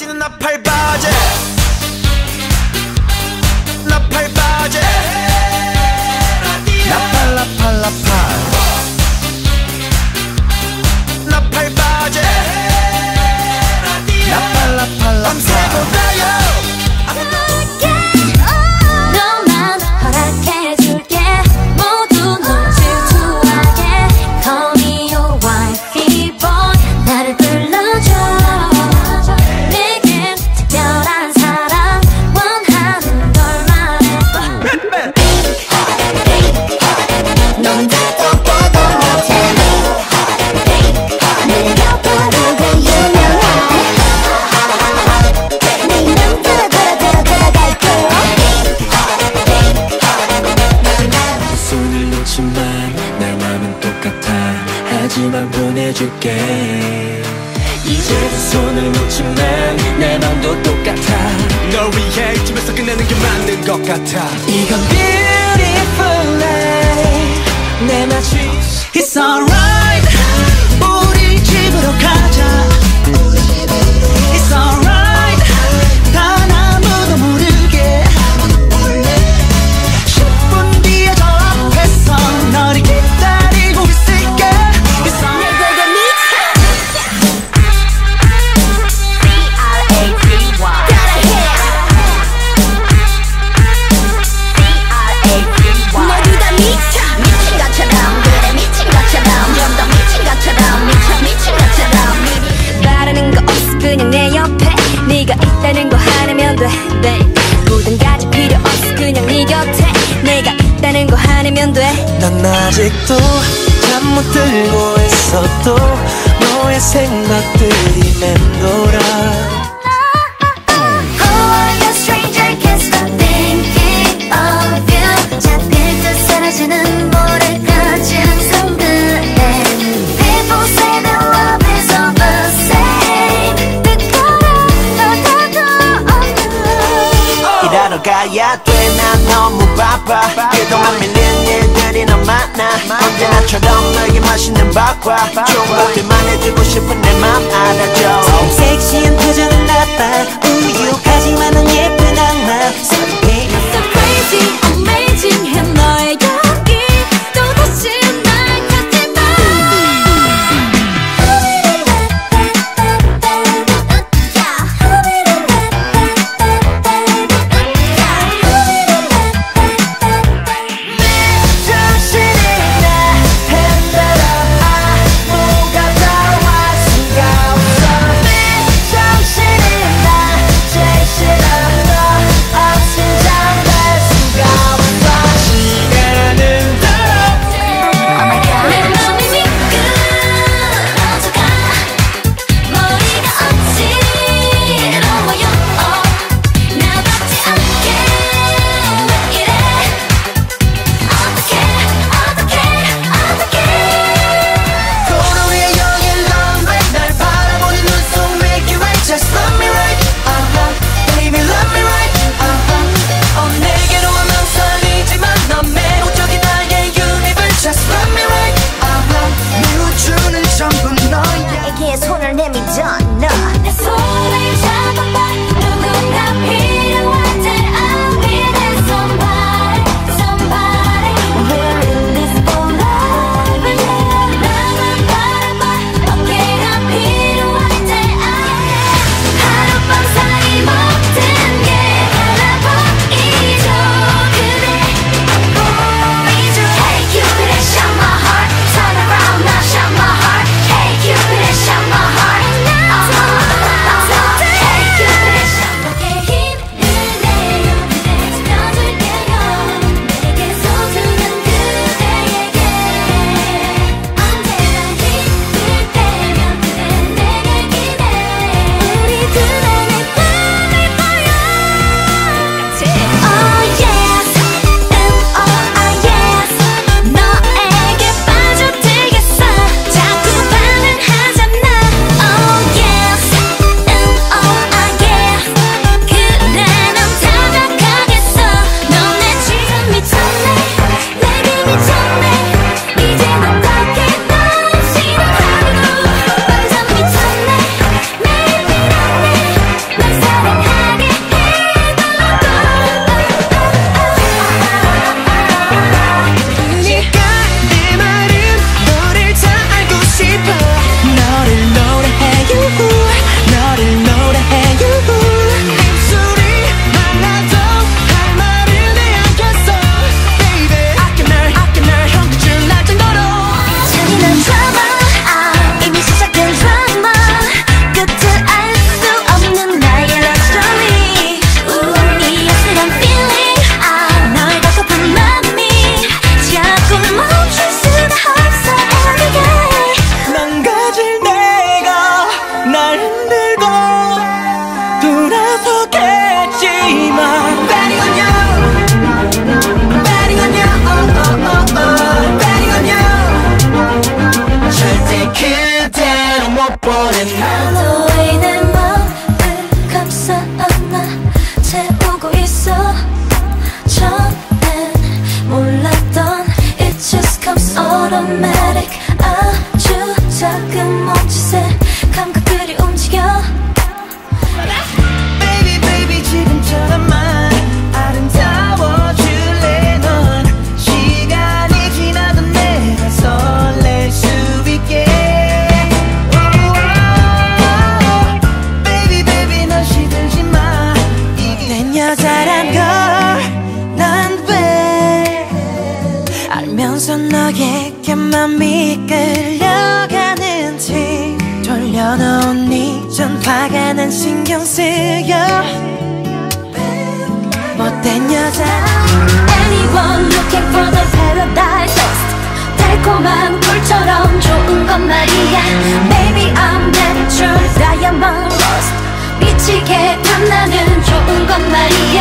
바지는 나팔 바지 하지만 보내줄게. 이제도 손을 놓지만 내 맘도 똑같아. 널 위해 이쯤에서 끝내는 게 맞는 것 같아. 이건 beautiful life. 내 맛이 It's alright 하나면 돼. 난 아직도 잠 못 들고 있어도 너의 생각들이 맴돌아 너무 바빠. 그동안 밀린 일들이 너무 많아. 언제나처럼 너에게 맛있는 밥과 좋은 것들만 해주고 싶은 내 맘 알아줘. 섹시한 표정은 나빠. 우유 하지만 넌 예쁜 악마. 설레 So crazy, amazing automatic. 맘이 끌려가는지 돌려놓은 이 전파가 난 신경 쓰여 못된 여자 Anyone looking for the paradise 달콤한 꿀처럼 좋은 건 말이야 Baby I'm natural diamond rust 미치게 탐나는 좋은 건 말이야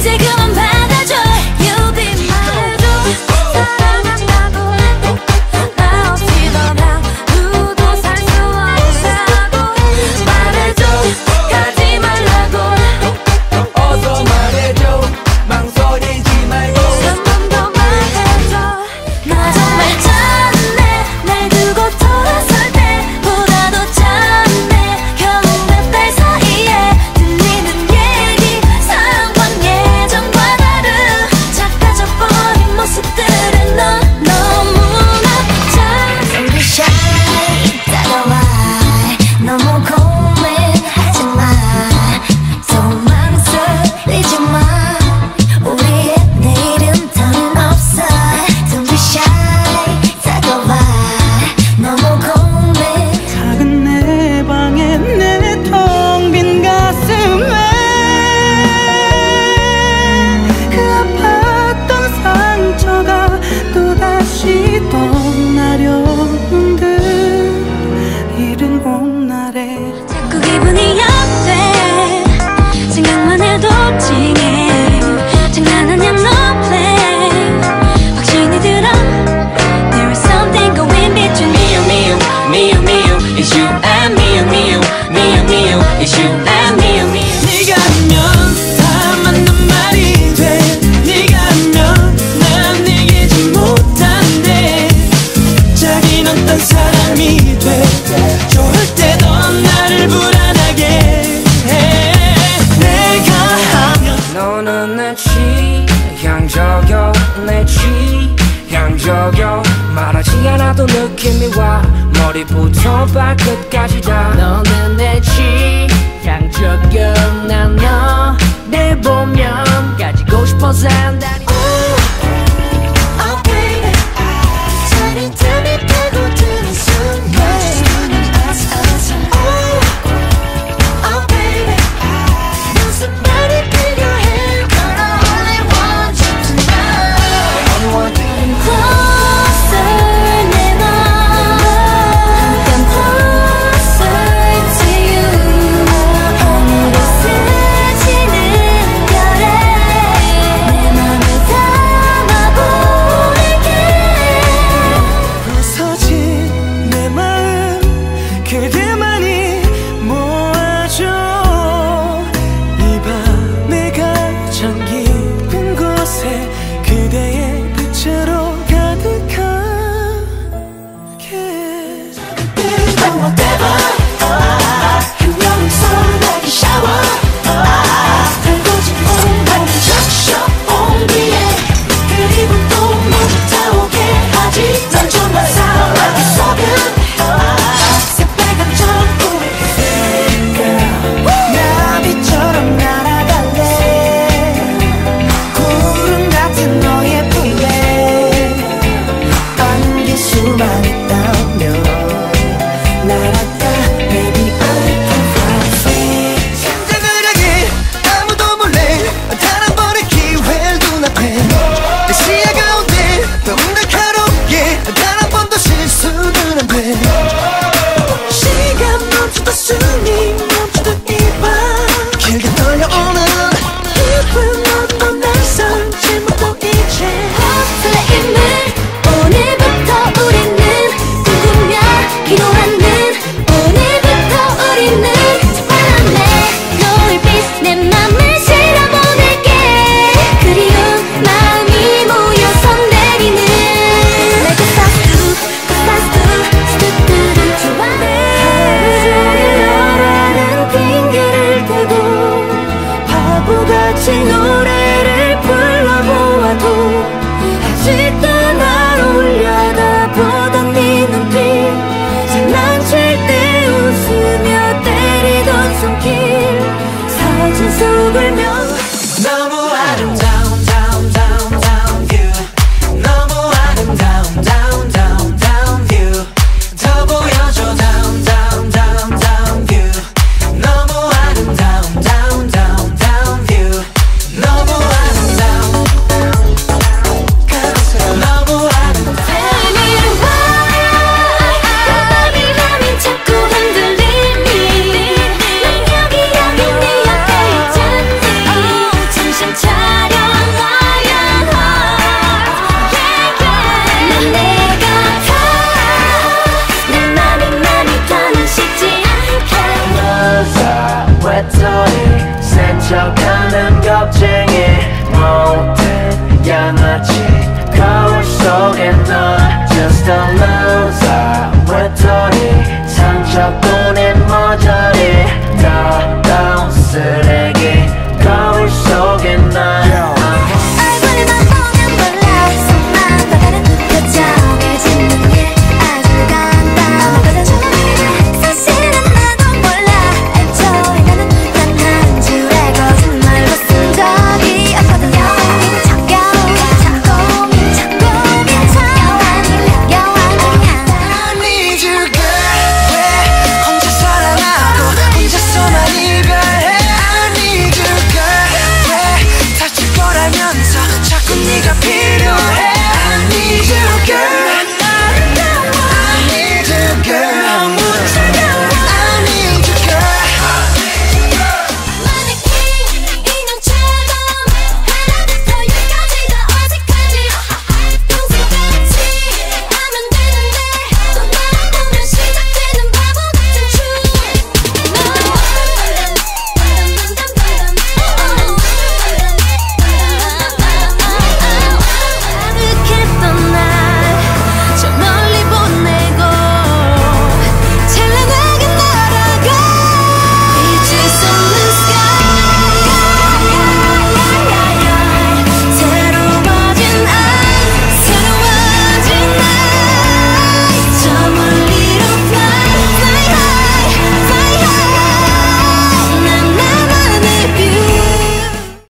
이제 그만 머리부터 발끝까지 다. 너는 내 취향 적용 난너내 보면 가지고 싶어 산다.